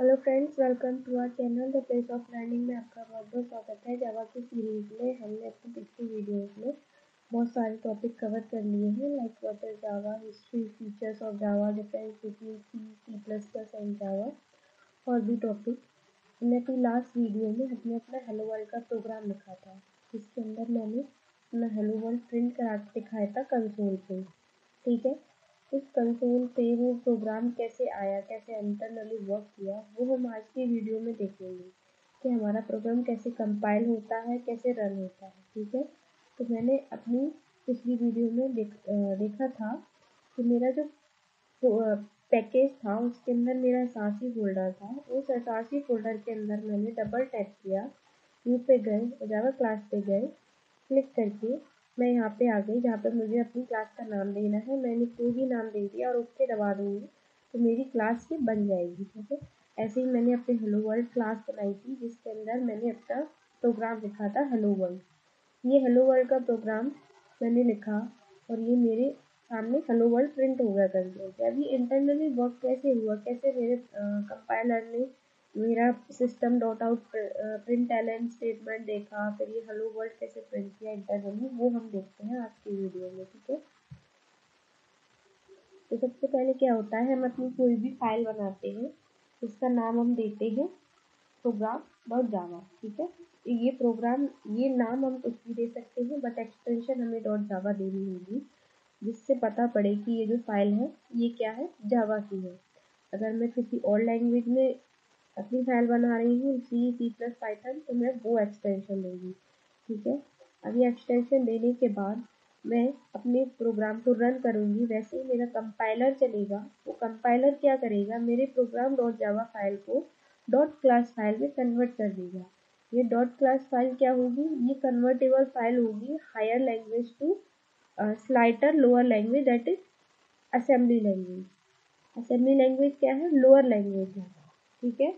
Hello friends welcome to our channel the place of learning में आपका बहुत बहुत स्वागत है। जावा की सीरीज़ में हमने अपनी पिछली वीडियोस में बहुत सारे टॉपिक कवर कर लिए हैं like what is Java history features of Java difference between C C plus plus and Java और भी टॉपिक हमने अपनी लास्ट वीडियो में हमने अपना हेलो वर्ल्ड का प्रोग्राम लिखा था। जिसके अंदर मैंने अपना हेलो वर्ल्ड प्रिंट करा, दिखाया था कंसोल पर ठीक है? उस कंसोल पे वो प्रोग्राम कैसे आया, कैसे इंटरनली वर्क किया, वो हम आज की वीडियो में देखेंगे कि हमारा प्रोग्राम कैसे कंपाइल होता है, कैसे रन होता है, ठीक है? तो मैंने अपनी पिछली वीडियो में देख देखा था कि मेरा जो पैकेज था, उसके अंदर मेरा असासी फोल्डर था, उस असासी फोल्डर के अंदर मैंने डबल टैप किया यू पे गए जावा क्लास पे गए क्लिक करके मैं यहाँ पे आ गई, जहाँ पे मुझे अपनी क्लास का नाम देना है। मैंने कोई भी नाम दे दिया और ओके दबा दूँगी तो मेरी क्लास ये बन जाएगी, ठीक है? ऐसे ही मैंने अपनी हेलो वर्ल्ड क्लास बनाई थी, जिसके अंदर मैंने अपना प्रोग्राम लिखा था हेलो वर्ल्ड ये हेलो वर्ल्ड का प्रोग्राम मैंने लिखा और ये मेरे सामने हेलो वर्ल्ड प्रिंट हो गया कर अभी इंटरनली वर्क कैसे हुआ, कैसे मेरे कंपाइलर ने मेरा system dot out println statement statement देखा, फिर ये हेलो वर्ल्ड कैसे प्रिंट किया इंटरनली वो हम देखते हैं आज की वीडियो में, ठीक है? तो सबसे पहले क्या होता है, हम अपनी कोई भी फ़ाइल बनाते हैं इसका नाम हम देते हैं प्रोग्राम डॉट जावा ठीक है? ये प्रोग्राम ये नाम हम कुछ भी दे सकते हैं बट एक्सटेंशन हमें डॉट जावा देनी होगी, जिससे पता पड़े कि ये जो फ़ाइल है, ये क्या है? जावा की है। अगर मैं किसी और लैंग्वेज में अपनी फ़ाइल बना रही हूँ सी सी प्लस पाइथन तो मैं वो एक्सटेंशन दूँगी, ठीक है? अभी एक्सटेंशन देने के बाद मैं अपने प्रोग्राम को रन करूँगी। वैसे ही मेरा कंपाइलर चलेगा। वो कंपाइलर क्या करेगा? मेरे प्रोग्राम डॉट जावा फ़ाइल को डॉट क्लास फ़ाइल में कन्वर्ट कर देगा। ये डॉट क्लास फ़ाइल क्या होगी? ये कन्वर्टेबल फ़ाइल होगी higher language to slightly lower language that is assembly language assembly language क्या है? लोअर लैंग्वेज है ठीक है?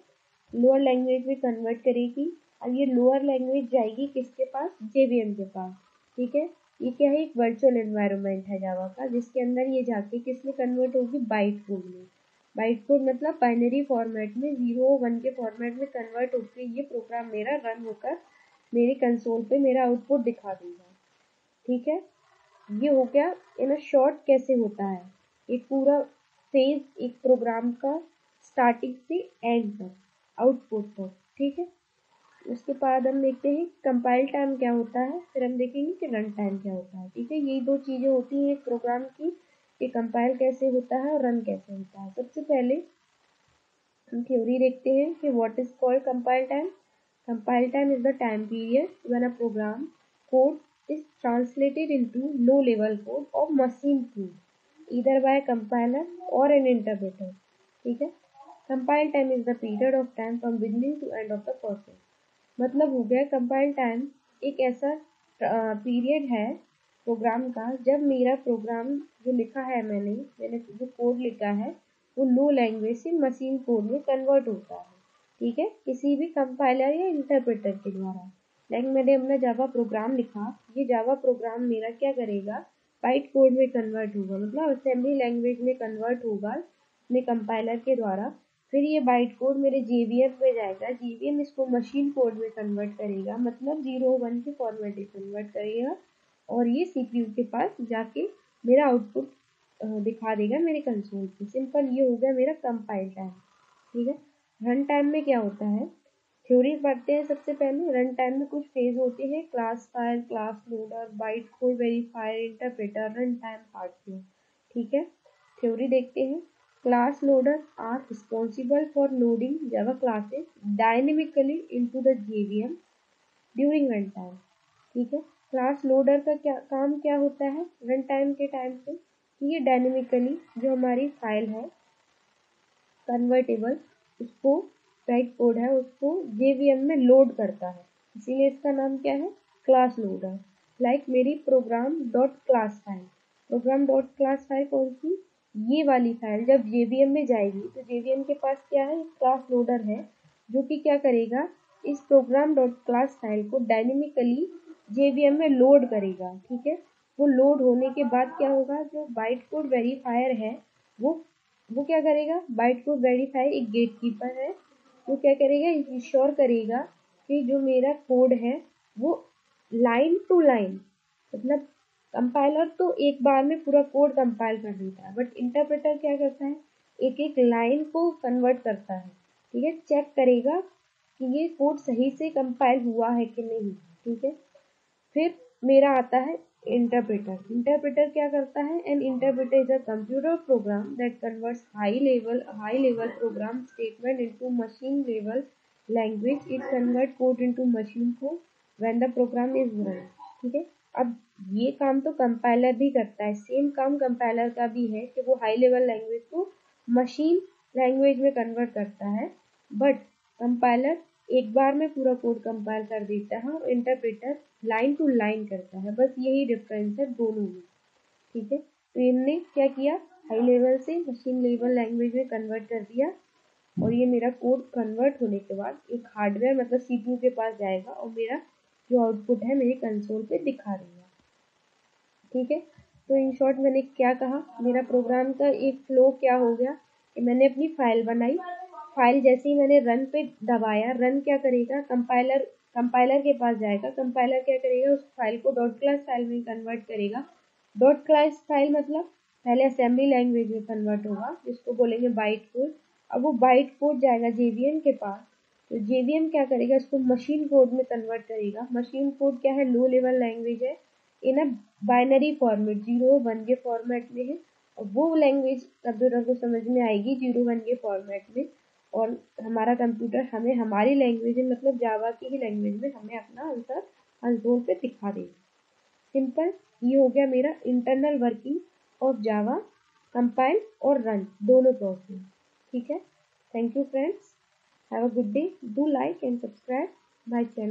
लोअर लैंग्वेज में कन्वर्ट करेगी। और ये लोअर लैंग्वेज जाएगी किसके पास? जेवीएम के पास। ठीक है? ये क्या है? एक वर्चुअल एनवायरनमेंट है जावा का, जिसके अंदर ये जाके किसमें कन्वर्ट होगी? बाइट कोड में। बाइट कोड मतलब बाइनरी फॉर्मेट में ज़ीरो वन के फॉर्मेट में कन्वर्ट होकर ये प्रोग्राम मेरा रन होकर मेरे कंसोल पे मेरा आउटपुट दिखा देगा। ठीक है? ये हो गया। इन अ शॉर्ट कैसे होता है? एक पूरा फ़ेज़ एक प्रोग्राम का स्टार्टिंग से एंड तक आउटपुट तक, ठीक है? उसके बाद हम देखते हैं कंपाइल टाइम क्या होता है, फिर हम देखेंगे कि रन टाइम क्या होता है, ठीक है? यही दो चीज़ें होती हैं एक प्रोग्राम की, कि कंपाइल कैसे होता है और रन कैसे होता है। सबसे पहले हम थ्योरी देखते हैं कि what is called compile time compile time is the time period when a program code is translated into low level code of machine code by a compiler or an interpreter, ठीक है? Compile time is the period of time from beginning to end of the process मतलब हो गया compile time एक ऐसा period है programme का, जब मेरा प्रोग्राम जो लिखा है मैंने मैंने जो कोड लिखा है, वो लो लैंग्वेज से मशीन कोड में कन्वर्ट होता है। ठीक है? किसी भी कंपाइलर या इंटरप्रेटर के द्वारा। लाइक मैंने अपना जावा प्रोग्राम लिखा, ये जावा प्रोग्राम मेरा क्या करेगा? बाइट कोड में कन्वर्ट होगा। मतलब असेंबली लैंग्वेज में कन्वर्ट होगा अपने कंपाइलर के द्वारा। फिर ये बाइट कोड मेरे जे में जाएगा। JVM इसको मशीन कोड में कन्वर्ट करेगा। मतलब ज़ीरो वन के फॉर्मेट में कन्वर्ट करेगा और ये CPU के पास जाके मेरा आउटपुट दिखा देगा मेरे कंसोल पे। सिंपल ये हो गया मेरा कंपाइल टाइम ठीक है? रन टाइम में क्या होता है? थ्योरी पढ़ते हैं सबसे पहले। रन टाइम में कुछ फ़ेज़ होते हैं। Class fire class loader byte code verifier interpreter run time part में ठीक है? थ्योरी देखते हैं। Class loaders are responsible for loading Java classes dynamically into the JVM during runtime. ठीक है? क्लास लोडर का क्या, काम क्या होता है रन टाइम के टाइम पे? कि ये डायनेमिकली जो हमारी फ़ाइल है कन्वर्टेबल उसको राइट कोड है, उसको जेवीएम में लोड करता है। इसीलिए इसका नाम क्या है? क्लास लोडर लाइक मेरी program dot class file program dot class file कौन सी? ये वाली फ़ाइल जब JVM में जाएगी तो जेवीएम के पास क्या है? क्लास लोडर है, जो कि क्या करेगा? इस प्रोग्राम डॉट क्लास फ़ाइल को डायनेमिकली जे में लोड करेगा, ठीक है? वो लोड होने के बाद क्या होगा? जो बाइट कोड वेरीफायर है, वो वो क्या करेगा? बाइट कोड वेरीफायर एक गेट कीपर है, वो क्या करेगा? इंश्योर करेगा कि जो मेरा कोड है, वो लाइन टू लाइन मतलब कंपाइलर तो एक बार में पूरा कोड कंपाइल कर देता है बट इंटरप्रेटर क्या करता है? एक एक लाइन को कन्वर्ट करता है, ठीक है? चेक करेगा कि ये कोड सही से कंपाइल हुआ है कि नहीं, ठीक है? फिर मेरा आता है इंटरप्रेटर इंटरप्रेटर क्या करता है? An interpreter is a computer program that converts high level high level program statement into machine level language it convert code into machine code when the program is run ठीक है? अब ये काम तो compiler भी करता है। सेम काम कंपाइलर का भी है कि वो हाई लेवल लैंग्वेज को मशीन लैंग्वेज में कन्वर्ट करता है। बट कंपाइलर एक बार में पूरा कोड कंपाइल कर देता है और इंटरप्रेटर लाइन टू लाइन करता है। बस यही डिफरेंस है दोनों में। ठीक है? तो इनने क्या किया? हाई लेवल से मशीन लेवल लैंग्वेज में कन्वर्ट कर दिया और ये मेरा कोड कन्वर्ट होने के बाद एक हार्डवेयर मतलब सीपीयू के पास जाएगा और मेरा जो आउटपुट है मेरे कंसोल पे दिखा देगा ठीक है? तो इन शॉर्ट मैंने क्या कहा? मेरा प्रोग्राम का एक फ्लो क्या हो गया? कि मैंने अपनी फ़ाइल बनाई। फ़ाइल जैसे ही मैंने रन पे दबाया रन क्या करेगा? कंपाइलर कंपाइलर के पास जाएगा। कंपाइलर क्या करेगा? उस फ़ाइल को डॉट क्लास फ़ाइल में कन्वर्ट करेगा। डॉट क्लास फ़ाइल मतलब पहले असेंबली लैंग्वेज में कन्वर्ट होगा, जिसको बोलेंगे बाइट कोड अब वो बाइट कोड जाएगा जेवीएम के पास। तो जेवीएम क्या करेगा? इसको मशीन कोड में कन्वर्ट करेगा। मशीन कोड क्या है? लो लेवल लैंग्वेज है। In a binary format zero one के फॉर्मेट में है। और वो लैंग्वेज कंप्यूटर को समझ में आएगी ज़ीरो वन के फॉर्मेट में। और हमारा कंप्यूटर हमें हमारी लैंग्वेज में मतलब जावा की ही लैंग्वेज में हमें अपना आंसर कंसोल पे दिखा देगा। सिंपल ये हो गया मेरा internal working of Java compile और रन दोनों प्रोसेस ठीक है? Thank you friends Have a good day. Do like and subscribe my channel.